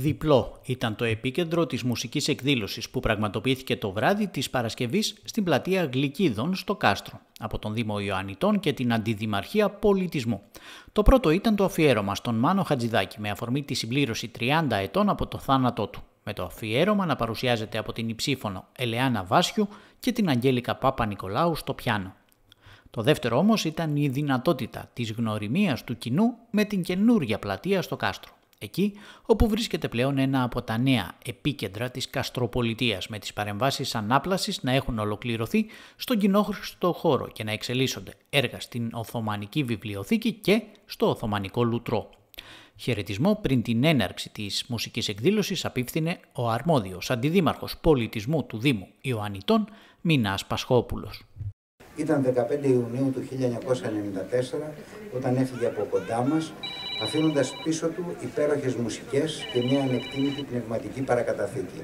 Διπλό ήταν το επίκεντρο της μουσικής εκδήλωσης που πραγματοποιήθηκε το βράδυ της Παρασκευής στην πλατεία Γλυκίδων στο Κάστρο από τον Δήμο Ιωαννητών και την Αντιδημαρχία Πολιτισμού. Το πρώτο ήταν το αφιέρωμα στον Μάνο Χατζηδάκη με αφορμή τη συμπλήρωση 30 ετών από το θάνατό του. Με το αφιέρωμα να παρουσιάζεται από την υψήφωνο Ελεάνα Βάσιου και την Αγγέλικα Πάπα Νικολάου στο πιάνο. Το δεύτερο όμως ήταν η δυνατότητα της γνωριμίας του κοινού με την καινούρια πλατεία στο Κάστρο εκεί όπου βρίσκεται πλέον ένα από τα νέα επίκεντρα της καστροπολιτείας με τις παρεμβάσεις ανάπλασης να έχουν ολοκληρωθεί στον κοινόχρηστο χώρο και να εξελίσσονται έργα στην Οθωμανική Βιβλιοθήκη και στο Οθωμανικό Λουτρό. Χαιρετισμό πριν την έναρξη της μουσικής εκδήλωσης απίφθινε ο αρμόδιος αντιδήμαρχος πολιτισμού του Δήμου Ιωαννητών Μινάς Πασχόπουλος. Ήταν 15 Ιουνίου του 1994 όταν έφυγε από κοντά μας αφήνοντας πίσω του υπέροχες μουσικές και μια ανεκτήμητη πνευματική παρακαταθήκη.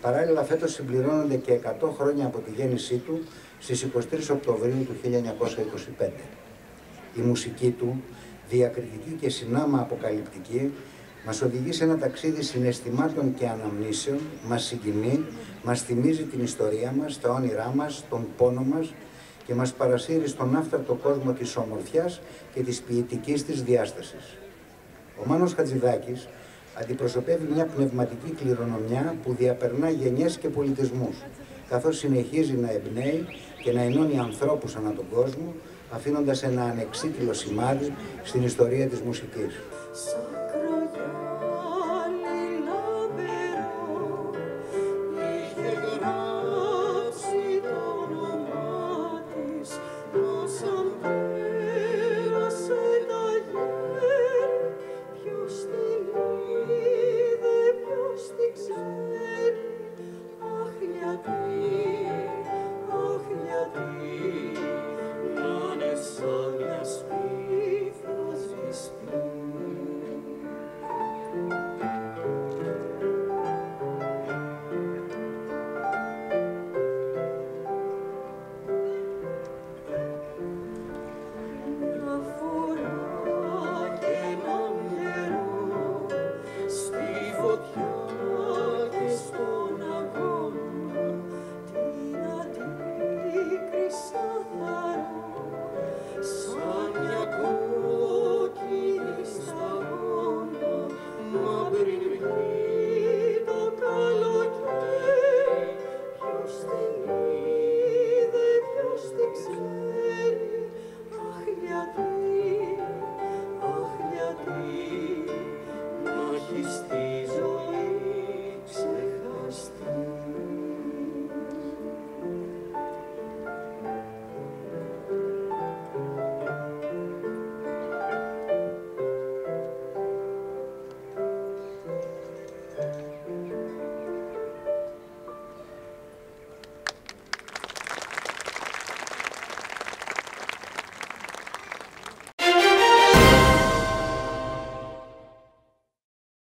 Παράλληλα φέτος συμπληρώνονται και 100 χρόνια από τη γέννησή του στις 23 Οκτωβρίου του 1925. Η μουσική του, διακριτική και συνάμα αποκαλυπτική, μας οδηγεί σε ένα ταξίδι συναισθημάτων και αναμνήσεων, μας συγκινεί, μας θυμίζει την ιστορία μας, τα όνειρά μας, τον πόνο μας και μας παρασύρει στον άφταρτο κόσμο της ομορφιάς και της ποιητικής της διάστασης. Ο Μάνος Χατζηδάκης αντιπροσωπεύει μια πνευματική κληρονομιά που διαπερνά γενιές και πολιτισμούς, καθώς συνεχίζει να εμπνέει και να ενώνει ανθρώπους ανά τον κόσμο, αφήνοντας ένα ανεξίτηλο σημάδι στην ιστορία της μουσικής. Thank you.